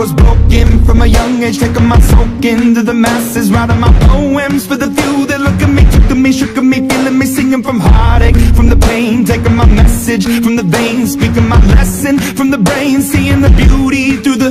was broken from a young age, taking my soak into the masses, writing my poems for the few that look at me, took to me, shook at me, feeling me, singing from heartache, from the pain, taking my message from the veins, speaking my lesson from the brain, seeing the beauty through the.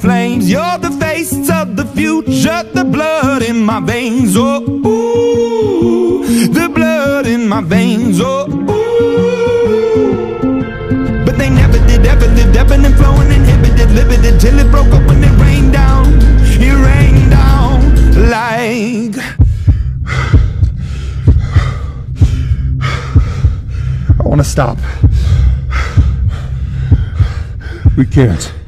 flames. You're the face of the future, the blood in my veins. Oh, ooh, the blood in my veins. Oh, ooh. But they never did, ever lived, ebbing and flowing, inhibited, limited, till it broke up when it rained down. It rained down like. I want to stop. We can't.